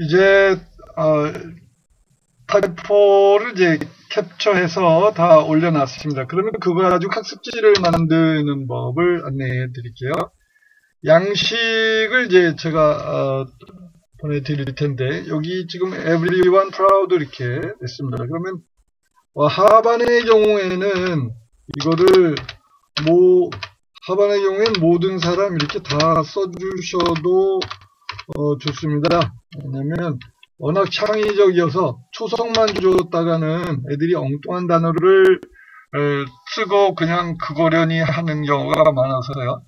이제 어, 타입4를 이제 캡처해서 다 올려놨습니다. 그러면 그걸 가지고 학습지를 만드는 법을 안내해 드릴게요. 양식을 이제 제가 어, 보내드릴 텐데 여기 지금 everyone proud 이렇게 됐습니다. 그러면 어, 하반의 경우에는 이거를 뭐 하반의 경우에는 모든 사람 이렇게 다 써주셔도 어, 좋습니다. 왜냐면 워낙 창의적이어서 초성만 줬다가는 애들이 엉뚱한 단어를 에, 쓰고 그냥 그거려니 하는 경우가 많아서요.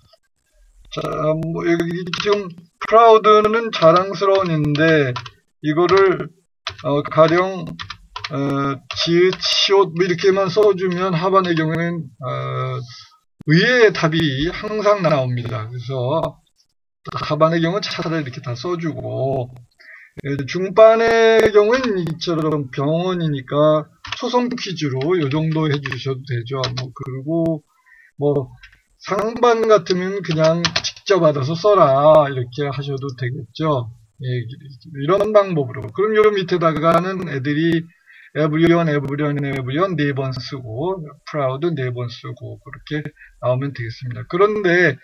자, 뭐 여기 지금 프라우드는 자랑스러운인데 이거를 어, 가령 어, 지읒, 시옷 뭐 이렇게만 써주면 하반의 경우에는 어, 의외의 답이 항상 나옵니다. 그래서 하반의 경우는 차라리 이렇게 다 써주고 예, 중반의 경우는 이처럼 병원이니까 초성 퀴즈로 이 정도 해주셔도 되죠. 뭐 그리고 뭐 상반 같으면 그냥 직접 받아서 써라 이렇게 하셔도 되겠죠. 예, 이런 방법으로. 그럼 요 밑에다가는 애들이 everyone, everyone, everyone 네 번 쓰고 proud 네 번 쓰고 그렇게 나오면 되겠습니다. 그런데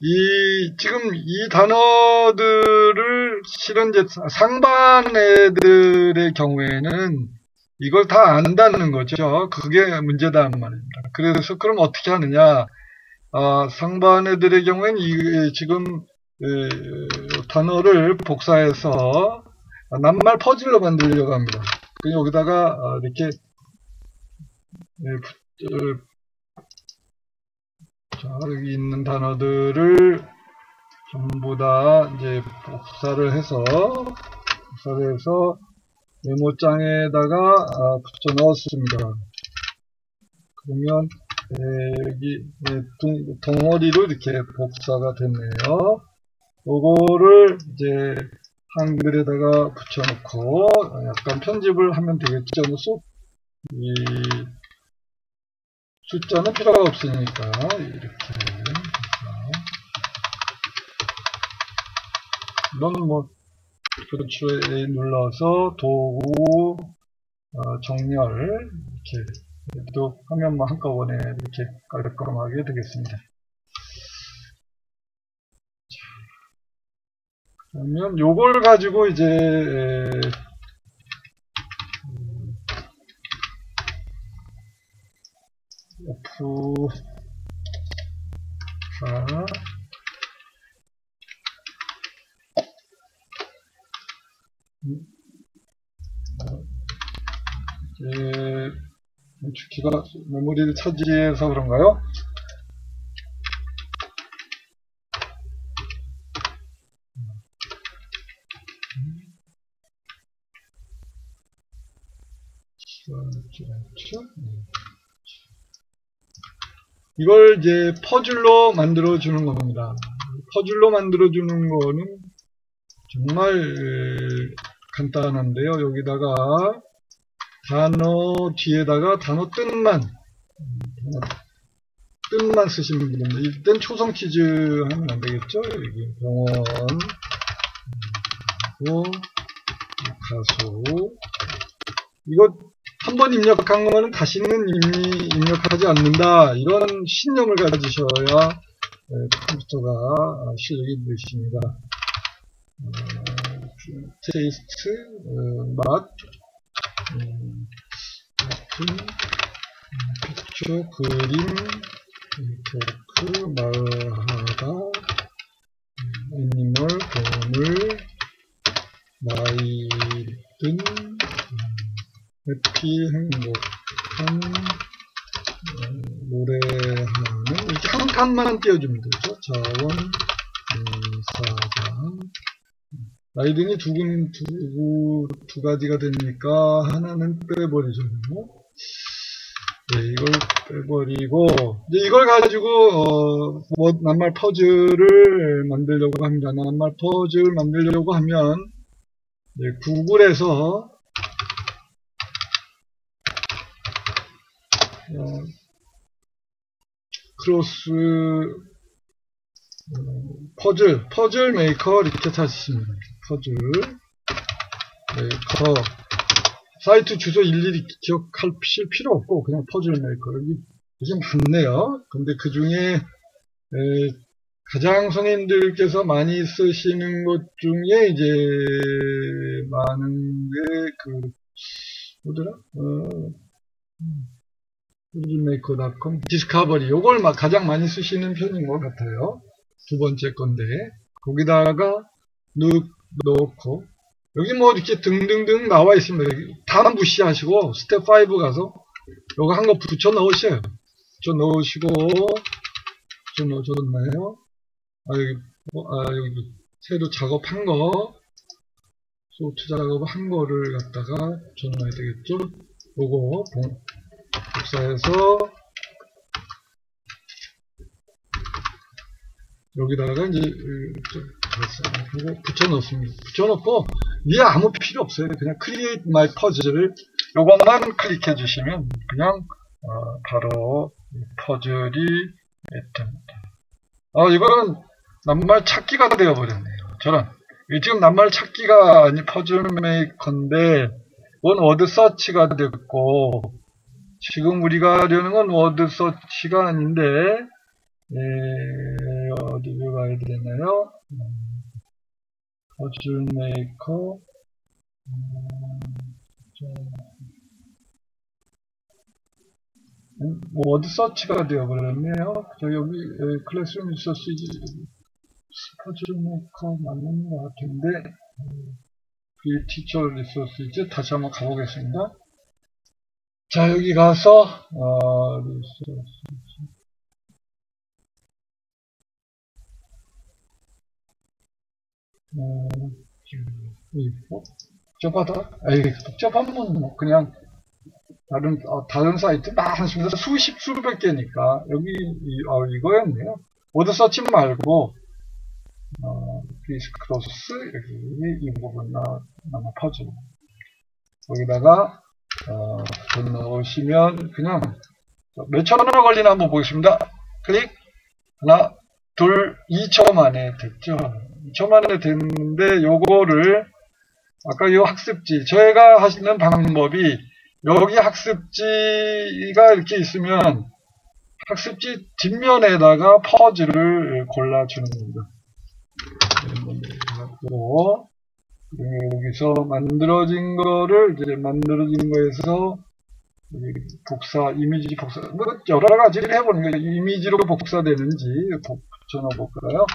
이 지금 이 단어들을 실은 이제 상반 애들의 경우에는 이걸 다 안다는 거죠. 그게 문제다 말입니다. 그래서 그럼 어떻게 하느냐? 어, 상반 애들의 경우에는 이, 지금 에, 단어를 복사해서 낱말 퍼즐로 만들려고 합니다. 여기다가 어, 이렇게 에, 자, 여기 있는 단어들을 전부 다 이제 복사를 해서 복사를 해서 메모장에다가 아, 붙여 넣었습니다. 그러면 네, 여기 네, 덩어리로 이렇게 복사가 됐네요. 요거를 이제 한글에다가 붙여놓고 약간 편집을 하면 되겠죠. 뭐 쏙, 이 숫자는 필요가 없으니까 이렇게 이거는 뭐 A 눌러서 도구 어, 정렬 이렇게 또 화면만 한꺼번에 이렇게 깔끔하게 되겠습니다. 그러면 요걸 가지고 이제 F 자 이제 주키가 메모리를 차지해서 그런가요? 이걸 이제 퍼즐로 만들어 주는 겁니다. 퍼즐로 만들어 주는 거는 정말 간단한데요. 여기다가 단어 뒤에다가 단어 뜻만 뜻만 쓰시면 됩니다. 일단 초성 퀴즈 하면 안 되겠죠? 여기 병원 그리고 가수 이거 한 번 입력한 거는 다시는 이미 입력하지 않는다. 이런 신념을 가지셔야 컴퓨터가 실력이 늘십니다. 어, taste, 어, 맛, 음, 같은 picture, 그림, talk, 말하다, animal, 동물, 나이든, 해피, 행복한, 노래하는, 이렇게 한 칸만 띄워주면 되죠. 자원, 라이딩이 두, 두, 두 가지가 되니까 하나는 빼버리죠. 네, 이걸 빼버리고, 이제 이걸 가지고, 어, 뭐, 낱말 퍼즐을 만들려고 합니다. 낱말 퍼즐 만들려고 하면, 네, 구글에서, 어, cross, 어, 퍼즐, 퍼즐 메이커 이렇게 찾으시면 됩니다. 퍼즐 메이커 사이트 주소 일일이 기억하실 필요 없고 그냥 퍼즐 메이커 여기 이게 많네요. 근데 그 중에 가장 손님들께서 많이 쓰시는 것 중에 이제 많은 게 그 뭐더라? 어, 퍼즐메이커닷컴 디스커버리 요걸 막 가장 많이 쓰시는 편인 것 같아요. 두 번째 건데 거기다가 넣, 넣고 여기 뭐 이렇게 등등등 나와 있습니다. 다 무시하시고 스텝 5 가서 요거 한 거 붙여 넣으셔요. 붙여 넣으시고 붙여 넣어줬나요? 아 여기 어, 아 여기 새로 작업한 거 소트 작업한 거를 갖다가 붙여 넣어야 되겠죠? 요거 복사해서 여기다가 이제 그리고 붙여넣습니다. 붙여넣고 위에 아무 필요 없어요. 그냥 Create My Puzzle 요것만 클릭해 주시면 그냥 어, 바로 퍼즐이 됩니다. 어, 이거는 낱말 찾기가 되어버렸네요. 저는 지금 낱말 찾기가 아니 퍼즐 메이커인데 원 word search가 됐고 지금 우리가 하려는 건 word search가 아닌데 예, 어디로 가야 되나요? 퍼즐 메이커 음, 워드 서치가 되어버렸네요. 저 여기 classroom resource 퍼즐 메이커 맞는 것 같은데 그 teacher resource 이제 다시 한번 가보겠습니다. 자 여기 가서 어, resource 어? 에이, 복잡하면 뭐 그냥 다른 어, 다른 사이트 많습니다. 수십 수백 개니까 여기 이, 어, 이거였네요. 워드 서치 말고 어, 비스크로스 여기 이 부분 나 아마 퍼즐 여기다가 어, 돈 넣으시면 그냥 몇천 원 걸리나 한번 보겠습니다. 클릭 하나 둘 2초 만에 됐죠. 2초 만에 됐는데 요거를 아까 이 학습지 저희가 하시는 방법이 여기 학습지가 이렇게 있으면 학습지 뒷면에다가 퍼즐을 골라주는 겁니다. 여기서 만들어진 거를 이제 만들어진 거에서 복사 이미지 복사 뭐 여러 가지를 해보는 거예요. 이미지로 복사되는지 붙여넣어 볼까요?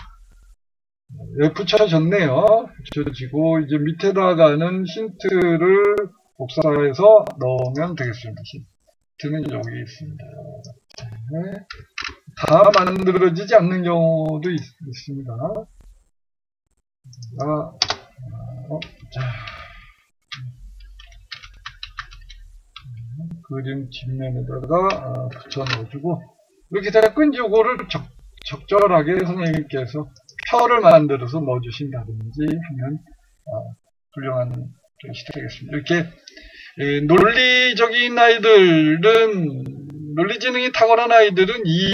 예, 붙여졌네요. 붙여지고 이제 밑에다가는 힌트를 복사해서 넣으면 되겠습니다. 힌트는 여기 있습니다. 네. 다 만들어지지 않는 경우도 있, 습니다 아, 어, 자. 그림 뒷면에다가 아, 붙여 넣어주고 이렇게 됐고 이제 요거를 적, 적절하게 선생님께서 표를 만들어서 넣어주신다든지 하면 어, 훌륭한 것이 되겠습니다. 이렇게 에, 논리적인 아이들은 논리지능이 탁월한 아이들은 이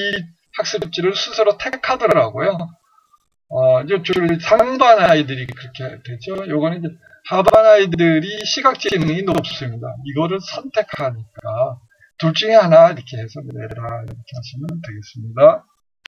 학습지를 스스로 택하더라고요. 어, 이제 상반 아이들이 그렇게 되죠. 요거는 이제 하반 아이들이 시각 지능이 높습니다. 이거를 선택하니까 둘 중에 하나 이렇게 해서 내라 이렇게 하시면 되겠습니다.